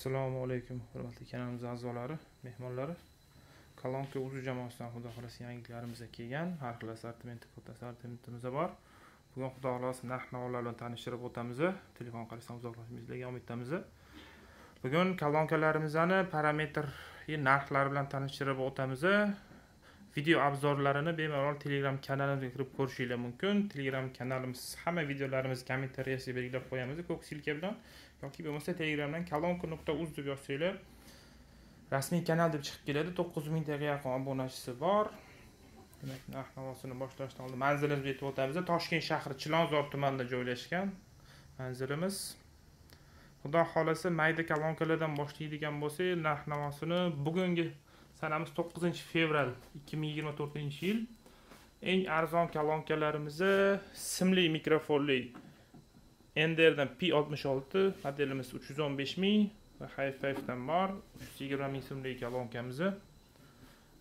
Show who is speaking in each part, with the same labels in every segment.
Speaker 1: assalomu alaykum hurmatli kanalimiz a'zolari mehmonlari. Kolonka uzu jamoasidan xudo xohlasa yangiliklarimiz kelgan. Har xil assortimenti katta assortimentimiz bor. Bugun xudo xohlasa narx navolar bilan tanishtirib o'tamiz. Telefon qilishdan uzoqlashmaysizlarga umid etamiz bugun kolonkalarimizni parametr narxlari bilan tanishtirib o'tamiz. Video obzorlarini bemalol telegram kanalimizga kirib ko'rishingiz mumkin. Telegram kanalimiz hamma videolarimizni kommentariyasiga belgilab qo'yamiz. Ko'k silka bilan yoki bo'lmasa telegramdan kolonka nuqta uz deb yozsanglar rasmiy kanal deb chiqib keladi. To'qqiz mingtaga yaqin obunachisi bor. Demak narx navosini boshlashdan oldin manzilimizga yetib o'tamiz toshkent shahri chilonzor tumanida joylashgan manzilimiz. Xudo xohlasa mayda kolonkalardan boshlaydigan bo'lsak narx navosini bugungi sanamiz to'qqizinchi fevral ikki ming yigirma to'rtinchi yil. Eng arzon kolonkalarimizni simli mikrofonli enderdan p oltmish olti modelimiz uch yuz o'n besh ming va hi5dan bor uch yuz yigirma ming so'mlik kolonkamiz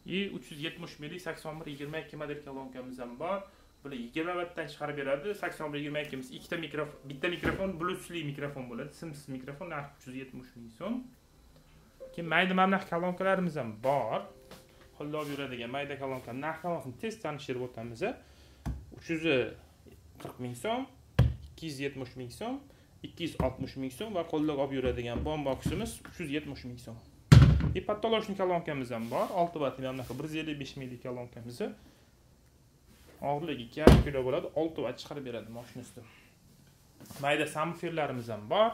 Speaker 1: и uch yuz yetmish minglik sakson bir yigirma ikki model kolonkamiz ham bor. Bular yigirma vattdan chiqarib beradi. Sakson bir yigirma ikkimiz ikkita mikrofon bitta mikrofon bluetoothli mikrofon bo'ladi. Simsiz mikrofon narxi uch yuz yetmish ming so'm. Keyin mayda mamlax kolonkalarimiz ham bor. Qo'llab yuradigan mayda kolonka narx navosini tez tanishtirib o'tamiz uch yuz qirq ming so'm ikki yuz yetmish ming so'm ikki yuz oltmish ming so'm va qo'lda olib yuradigan bomboksimiz uch yuz yetmish ming so'm. И подтолочный kolonkamiz ham bor olti vatli mana bunaqa bir yuz ellik besh minglik kolonkamiz og'irligi ikki yarim kilo bo'ladi olti vat chiqarib beradi moshina usti mayda samferlarimiz ham bor.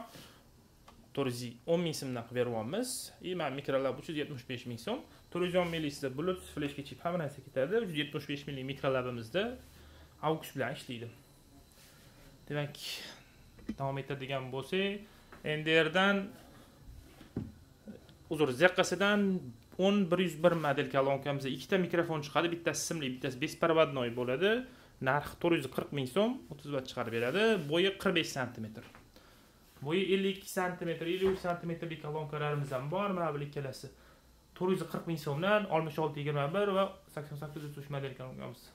Speaker 1: To'rt yuz o'n ming so'mdan qilib beryapmiz. И mana mikrolab uch yuz yetmish besh ming so'm. To'rt yuz o'n minglikda bluetooth fleshka chip hamma narsa ketadi. Uch yuz yetmish besh millik mikrolabimizda augus bilan ishlaydi. Demak davom etadigan bo'lsak ndrdan uzr zqsidan o'n bir yuz bir model kolonkamizda ikkita mikrofon chiqadi. Bittasi simli bittasi беспроводной bo'ladi. Narxi to'rt yuz qirq ming so'm o'ttiz vatt chiqarib beradi. Bo'yi qirq besh santimetr. Bo'yi ellik ikki santimetr ellik uch santimetrlik kolonkalarimiz ham bor mana bu ikkalasi to'rt yuz qirq ming so'mdan oltmish olti yigirma bir va sakson sakkiz yuz uch model kolonkamiz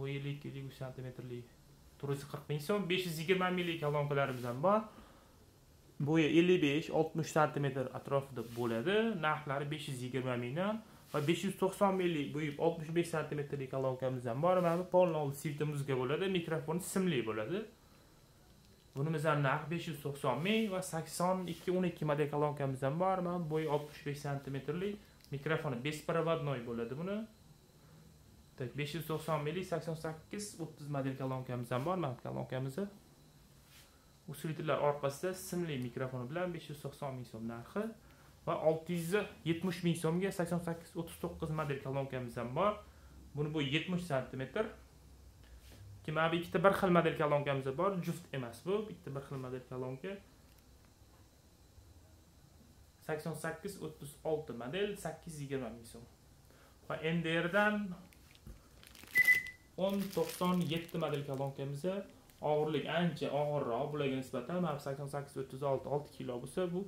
Speaker 1: bo'yi ellik ikki ellik uch santimetrlik. To'rt yuz qirq ming so'm besh yuz yigirma minglik kolonkalarimiz ham bor. Bo'yi ellik besh oltmish santimetr atrofida bo'ladi. Narxlari besh yuz yigirma mingdan va besh yuz to'qson minglik bo'yi oltmish besh santimetrlik kolonkamiz ham bor mana bu полный svita bo'ladi mikrofon simli bo'ladi. Bunimizni narxi besh yuz to'qson ming va sakson ikki o'n ikki model kolonkamiz ham bor mana bo'yi oltmish besh santimetrlik mikrofoni беспроводной bo'ladi buni. Так besh yuz to'qson minglik sakson sakkiz o'ttiz model kolonkamiz ham bor. Mana bu kolonkamizni usilitrlar orqasida simli mikrofon bilan besh yuz to'qson ming so'm narxi va olti yuz yetmish ming so'mga sakson sakkiz o'ttiz to'qqiz model kolonkamiz ham bor. Buni bo'yi yetmish santimetr Ki mana bu ikkita bir xil model kolonkamiz bor. Juft emas bu. Bitta bir xil model kolonka. sakson sakkiz o'ttiz olti model sakkiz yuz yigirma ming so'm. Va ndrdan o'n to'qson yetti model kolonkamiz og'irlik ancha og'irroq bularga nisbatan. Mana bu sakson sakkiz o'ttiz olti olti kilo bo'lsa bu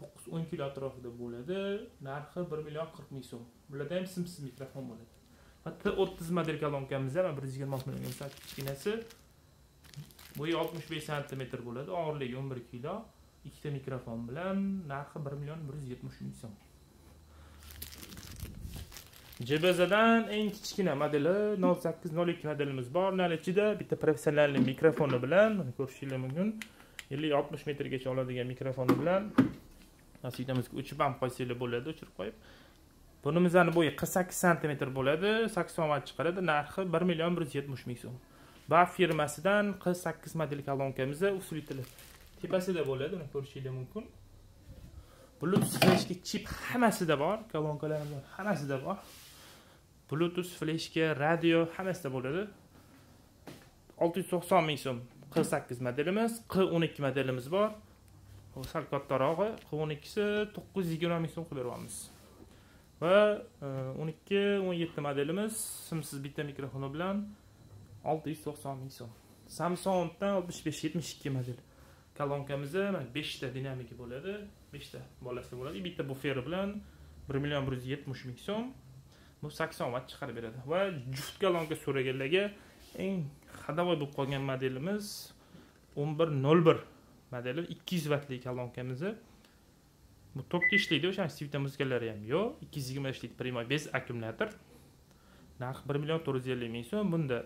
Speaker 1: to'qqiz o'n kilo atrofida bo'ladi. Narxi bir million qirq ming so'm. Bularda ham simsiz mikrofon bo'ladi. Va t o'ttiz model kolonkamiz ham bir yuz yigirma olti million kichkinasi bo'yi oltmish besh santimetr bo'ladi. Og'irligi o'n bir kilo. Ikkita mikrofon bilan narxi bir million bir yuz yetmish ming so'm jbzdan eng kichkina modeli nol sakkiz nol ikki modelimiz bor. Ular ichida bitta professionalniy mikrofoni bilan ko'rishinglar mumkin ellik oltmish metrgacha oladigan mikrofoni bilan nasibamizga o'chirib ham qo'ysanglar bo'ladi o'chirib qo'yib. Buni mizani bo'yi qirq sakkiz santimetr bo'ladi sakson vatt chiqaradi narxi bir million bir yuz yetmish ming so'm. Baf firmasidan qirq sakkiz model kolonkamiz usilitel tepasida bo'ladi uni ko'rishingiz mumkin. Bluetooth fleshka chip hammasida bor kolonkalarimiz hammasida bor. Bluetooth fleshka radio hammasida bo'ladi. Olti yuz to'qson ming so'm qirq sakkiz modelimiz q o'n ikki modelimiz bor. Sal kattarog'i q o'n ikkisi to'qqiz yuz yigirma ming so'm qilib beryapmiz va e, o'n ikki o'n yetti modelimiz simsiz bitta mikrofoni bilan olti yuz to'qson ming so'm. Samsungdan oltmish besh yetmish ikki model. Kolonkamizni beshta dinamiki bo'ladi. Beshta bolasi bo'ladi. Bitta buferi bilan bir million bir yuz yetmish ming so'm. Bu sakson vatt chiqarib beradi. Va juft kolonka so'raganlarga eng hadavoy bo'lib qolgan modelimiz o'n bir nol bir modeli. ikki yuz vattli kolonkamiz bu tokda ishlaydi o'sha svita muzkalari ham yo'q. Ikki yuz yigirma ishlaydi прямой без akkumulyator. Narxi bir million to'rt yuz ellik ming so'm. Bunda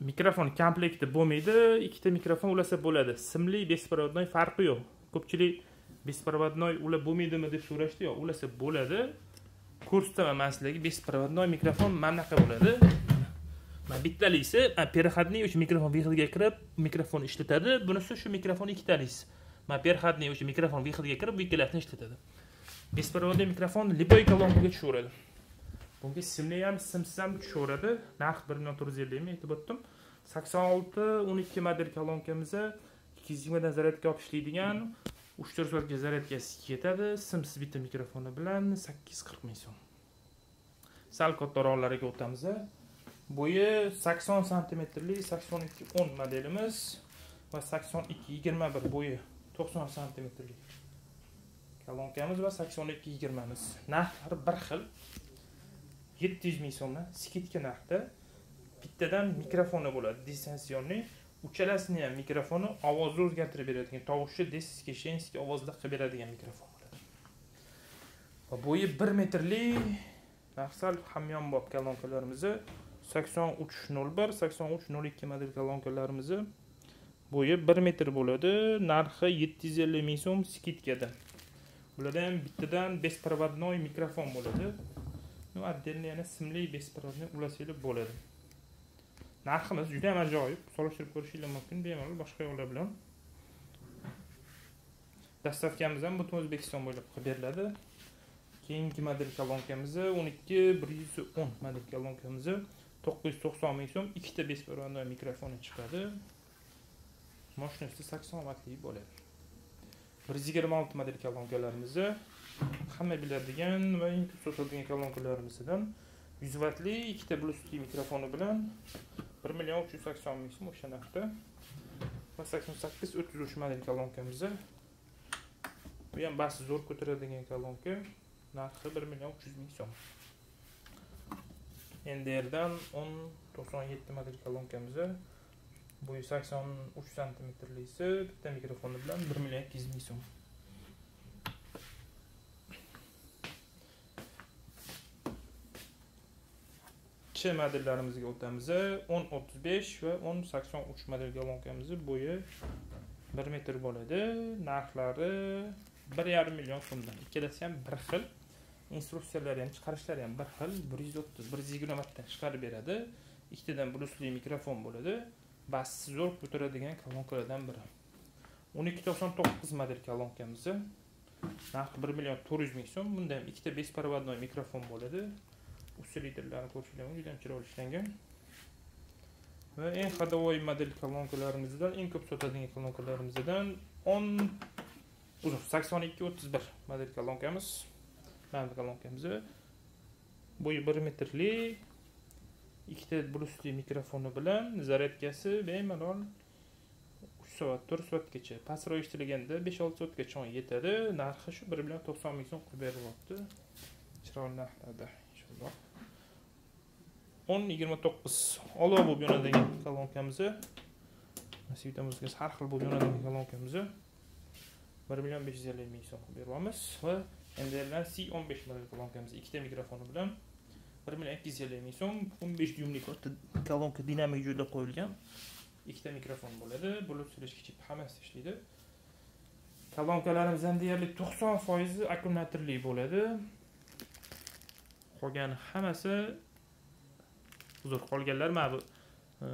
Speaker 1: mikrofon komplekti bo'lmaydi. Ikkita mikrofon ulasa bo'ladi. Simli беспроводной farqi yo'q. Ko'pchilik беспроводной ulab bo'lmaydimi deb so'rashdi yo'q ulasa bo'ladi. Ko'rsataman man sizlarga беспроводной mikrofon mana bunaqa bo'ladi. Mana bittalisi переходный o'sha mikrofon выходga kirib mikrofonni ishlatadi. Bunisi shu mikrofon ikkitalisi. Ma переходный o'sha mikrofon выходga kirib bu ikkalasini ishlatadi беспроводный mikrofon любой колонкаga tushaveradi bunga simli ham simsiz ham tushaveradi narxi bir million to'rt yuz ellik ming aytib o'tdim sakson olti o'n ikki model kolonkamiz ikki yuz yigirmadan zaryadka olib ishlaydigan uch to'rt soatga zaryadkasi ketadi simsiz bitta mikrofoni bilan sakkiz yuz qirq ming so'm sal kattaroqlariga o'tamiz bo'yi sakson santimetrli sakson ikki o'n modelimiz va sakson ikki yigirma bir bo'yi to'qson santimetrlik kolonkamiz va sakson ikki yigirmamiz narxlari bir xil yetti yuz ming so'mdan skidka narxda. Bittadan mikrofoni bo'ladi. Distansionniy uchalasini ham mikrofoni ovozni o'zgartirib beradigan tovushni deskiga shenskiy ovozda qilib beradigan mikrofon bo'ladi. Va bo'yi bir metrli sal hamyonbop kolonkalarimizni sakson uch nol bir sakson uch nol ikki model kolonkalarimizni bo'yi bir metr bo'ladi. Narxi yetti yuz ellik ming so'm skidkada. Bularda ham bittadan беспроводной mikrofon bo'ladi. Ну отдельно yana simli беспроводной ulasanglar bo'ladi. Narximiz juda ham ajoyib. Solishtirib ko'rishinglar mumkin bemalol boshqa yoqlar bilan. Dastavkamiz ham butun o'zbekiston bo'ylab qilib beriladi. Keyingi model kolonkamiz o'n ikki bir yuz o'n model kolonkamiz to'qqiz yuz to'qson ming so'm ikkita беспроводной mikrofoni chiqadi. Moshinasi sakson vatli bo'ladi bir yuz yigirma olti model kolonkalarimizni hamma biladigan va eng ko'p sotiladigan kolonkalarimizdan yuz vatli ikkita bluetooth mikrofoni bilan bir million uch yuz sakson ming so'm o'sha narxda va sakson sakkiz o'ttiz uch model kolonkamiz bu ham basi zo'r ko'taradigan kolonka narxi bir million uch yuz ming so'm. Ndrdan o'n to'qson yetti model kolonkamiz bo'yi sakson uch santimetrlisi bitta mikrofoni bilan bir million ikki yuz ming so'm. Ch modellarimizga o'tamiz o'n o'ttiz besh va o'n sakson uch model kolonkamiz bo'yi bir metr bo'ladi. Narxlari bir yarim million so'mdan. Ikkalasi ham bir xil. Instruksiyalari ham chiqarishlari ham bir xil bir yuz o'ttiz bir yuz yigirma vattdan chiqarib beradi. Ikkitadan blusli mikrofon bo'ladi. Basi zo'r ko'taradigan kolonkalardan biri. O'n ikki to'qson to'qqiz model kolonkamizni narxi bir million to'rt yuz ming so'm. Bunda ham ikkita беспроводной mikrofon bo'ladi usilitrlarni ko'rishinglar mumkin juda ham chiroyli ishlangan. Va eng ходовой model kolonkalarimizdan eng ko'p sotadigan kolonkalarimizdan o'n uzr sakson ikki o'ttiz bir model kolonkamiz. Mana bu kolonkamiz. Bo'yi bir metrli ikkita bluetooth mikrofoni bilan zaryadkasi bemalol uch soat to'rt soatgacha pastroq eshitilganda besh olti soatgacha yetadi. Narxi shu bir million to'qson ming so'm qilib berilyapti chiroyli narxlarda inshaalloh. O'n yigirma to'qqiz. Olov bo'lib yonadigan kolonkamiz svita muzikasi har xil bo'lib yonadigan kolonkamiz bir million besh yuz ellik ming so'm qilib beryapmiz. Va ndrdan c o'n besh model kolonkamiz ikkita mikrofoni bilan bir million ikki yuz ellik ming so'm o'n besh dyumlik katta kolonka dinamik joylab qo'yilgan ikkita mikrofon bo'ladi. Bluetooth chip hammasi ishlaydi. Kolonkalarimizdan deyarli to'qson foizi akkumulyatorli bo'ladi. Qolgani hammasi uzr qolganlar mana bu e,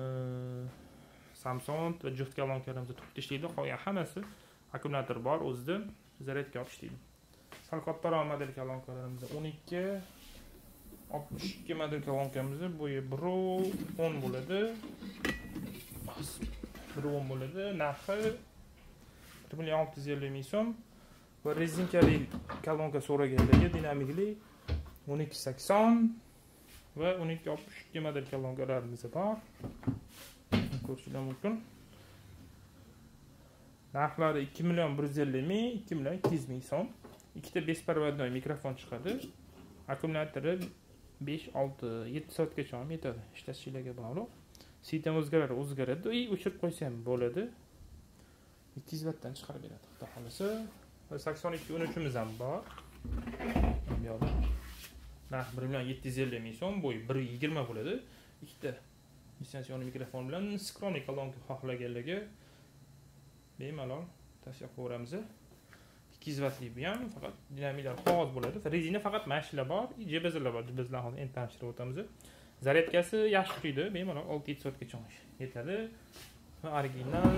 Speaker 1: samsung va juft kolonkalarimiz to'rtta ishlaydi qolgan hammasi akkumulyator bor o'zida. Zaryadka olib ishlaydi. Sal kattaroq model kolonkalarimiz o'n ikki. Oltmish ikki model kolonkamiz bo'yi bir o'n bo'ladi bir o'n bo'ladi narxi bir e million olti yuz ellik ming so'm va rezinkali kolonka so'raganlarga dinamikli. o'n ikki sakson va o'n ikki oltmish ikki model kolonkalarimiz bor ko'rishinglar mumkin narxlari ikki million bir yuz ellik ming ikki million ikki yuz ming so'm ikkita беспроводной mikrofon chiqadi akkumulyatori besh olti yetti soatgacha ham yetadi. Ishlatishinglarga bog'liq svitam o'zgaradi o'zgaradi и o'chirib qo'ysa ham bo'ladi. Ikki yuz vattdan chiqarib beradi. Xudo xohlasa. Sakson ikki o'n uchimiz ham bor. Buyoqda narx bir million yetti yuz ellik ming so'm bo'yi. Bir yigirma bo'ladi. Ikkita distansion mikrofon bilan skromniy kolonka xohlaganlarga bemalol tavsiya qilaveramiz ikki yuz bu ham faqat dinamiklar qog'oz bo'ladi. Rezina faqat mana shular bor jbzlar bor jbzlar hozir endi tanishtirib o'tamiz zaryadkasi yaxshi quydi bemalol olti yetti soatgacha yetadi. Va original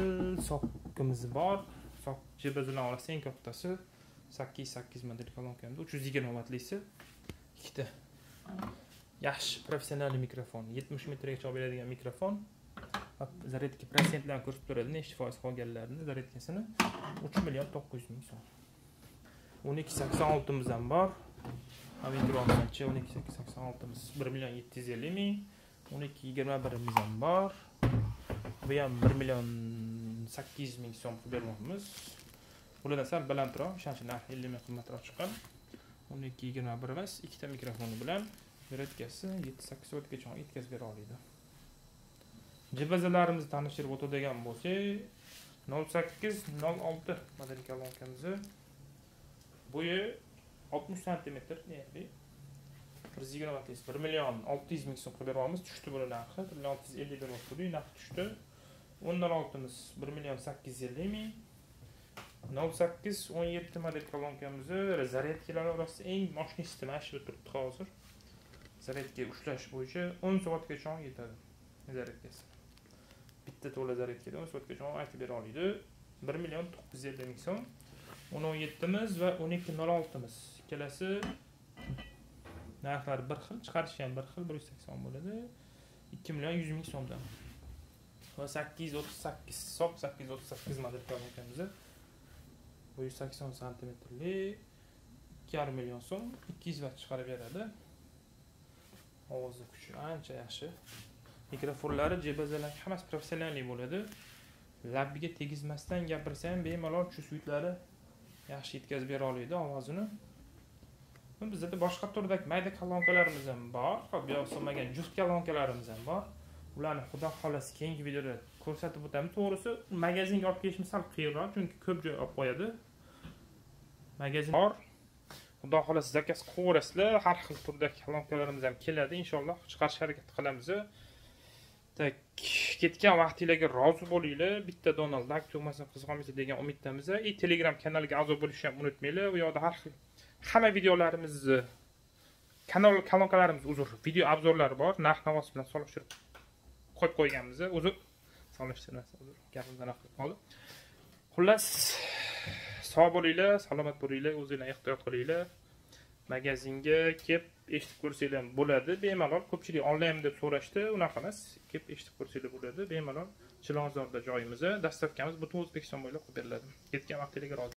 Speaker 1: sokkimiz bor. Sok jbzlar orasida eng kattasi sakkiz sakkiz model kolonkamda uch yuz yigirma vattlisi ikkita yaxshi professional mikrofon yetmish metrgacha olib beradigan mikrofon. Zaryadka protsentlarini ko'rsatib turadi nechta foiz qolganlarini. Zaryadkasini uch million to'qqiz yuz ming so'm. O'n ikki sakson oltimiz ham bor. Aventurovchi o'n ikki sakkiz sakson oltimiz bir million yetti yuz ellik ming. o'n ikki yigirma birimiz ham bor. Bu ham bir million sakkiz yuz ming so'm qilib bermoqmiz. Bulardan sal balandroq o'shaning uchun narxi ellik ming qimmatroq chiqqan. o'n ikki yigirma bir emas ikkita mikrofoni bilan zaryadkasi yetti sakkiz soatgacha yetkazib bera oladi jibazalarimizni tanishtirib o'tadigan bo'lsak nol sakkiz nol olti bo'yi oltmish santimetr deyarli bir yuz yigirma bir million olti yuz ming so'm qilib beryapmiz tushdi buni narxi bir million olti yuz ellik beryapti narxi tushdi. O'ndan oltimiz bir million sakkiz yuz ellik ming. Nol sakkiz o'n yetti model kolonkamizni zaryadkalar orasida eng mощностьsi mana shu turibdi hozir. Zaryadka ushlash bo'yicha o'n soatgacha yetadi zaryadkasi. Bitta to'la zaryadkada o'n soatgacha aytib bera oladi bir million to'qqiz yuz ellik ming so'm. O'n o'n yettimiz va o'n ikki nol oltimiz. Ikkalasi narxlari bir xil chiqarishi ham bir xil bir yuz sakson bo'ladi. Ikki million yuz ming so'mdan va sakkiz yuz o'ttiz sakkiz hisob sakkiz yuz o'ttiz sakkiz model ekanmiz bu yuz sakson santimetrli ikki yarim million so'm ikki yuz vatt chiqarib beradi. Ovozni kuchi ancha yaxshi. Mikrofonlari jebazalar hammasi professionalniy bo'ladi. Labbiga tegizmasdan gapirsa ham bemalol chusvitlari yaxshi yetkazib bera oladi ovozini. Bizada boshqa turdagi mayda kolonkalarimiz ham bor. Bu yoq juft kolonkalarimiz ham bor. Ularni xudo xohlasa keyingi videoda ko'rsatib o'tamiz. To'g'risi magazinga olib kelishim sal qiyinroq chunki ko'p joy olib qo'yadi. Magazin bor. Xudo xohlasa zakaz qilaverasizlar har xil turdagi kolonkalarimiz ham keladi. Inshaalloh chiqarish harakat qilamiz tak ketgan vaqtinglarga rozi bo'linglar. Bitta dona layk tugmasini qiziq degan umiddamiz. И telegram kanaliga a'zo bo'lishni ham unutmanglar. U yoqda har xil hamma videolarimizni kanal kolonkalarimiz uzr. Video obzorlari bor. Narx navosi bilan solishtirib qo'yib qo'yganmiz. Uzr. Solishtirmas uzr. Gapimdan qilib qoldi. Xullas sog' bo'linglar salomat bo'linglar o'zinglar ehtiyot qilinglar. Magazinga kelib eshitib ko'rsanglar bo'ladi. Bemalol ko'pchilik onlayn deb so'rashdi. Unaqa emas. Kelib eshitib ko'rsanglar bo'ladi. Bemalol chilonzorda joyimiz dastavkamiz butun o'zbekiston bo'ylab qilib beriladi. Ketgan vaqtinglarga rozi